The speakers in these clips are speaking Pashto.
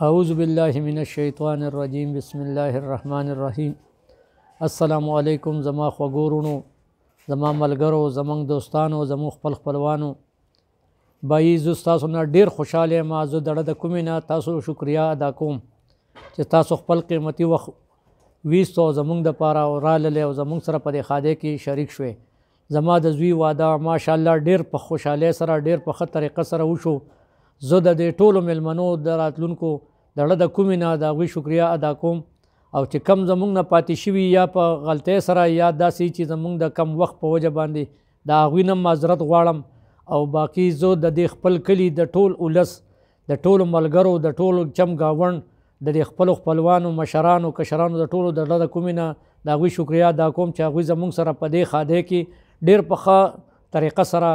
اعوذ بالله من الشیطان الرجیم بسم الله الرحمن الرحیم السلام علیکم زما خوګورونو زما ملګرو زمنګ دوستانو زمو خپل خپلوانو بای زو تاسو نه ډیر خوشاله ما زو دړه د کومې نه تاسو شکریا ادا کوم چې تاسو خپل قیمتي وخت ویستو زمونږ د پاره او را للی او زمونږ سره په دې خاده کې شریک شوي زما د زوی واده ماشاالله ډیر په خوشحالی سره ډیر په ښه طریقه سره وشو زه د دې ټولو ملمنو د راتلونکو د ړه د کومې نه د هغوی شکریا ادا کوم او چې کم زمونږ نه پاتې شوي یا په غلطۍ سره یا داسې چې زمونږ د کم وخت په وجه باندې د هغوی نه معذرت غواړم او باقی زه د دې خپل کلي د ټول ولس د ټولو ملګرو د ټولو چم گاوند د دې خپل خپلوانو مشرانو کشرانو د ټولو د ډله کومینه د هغوی شکریا ادا کوم چې هغوی زمونږ سره په دې خاده کې ډیر په ښه طریقه سره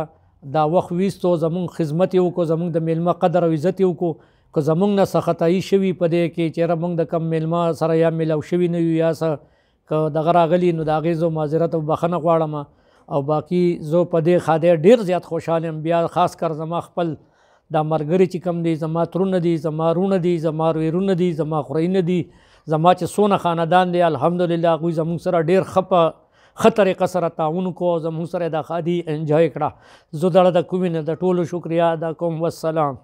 دا وخت ویستو زمونږ خدمت یې وکړو زمونږ د میلمه قدر او عزت یې وکړو که زمونږ نه څه خطایي شوي په دې کې چېرې مونږ د کم میلمه سره یا میلاو شوي نه یو یا څه که دغه راغلی نو د هغې زه معذرت او بخښنه غواړم او باقي زه په دې ښادۍ ډېر زیات خوشحال یم بیا خاص کر زما خپل دا مرګري چې کم دي زما ترونه دي زما رونه دي زما ویرونه دي زما خورینه دي زما چې سونه خاندان دي الحمدلله غوي زموږ سره ډیر خپه خطرې قصره تعاون کو زموږ سره دا خادي انجوای کړه زه دړه د کومینه د ټولو شکریا ادا کوم والسلام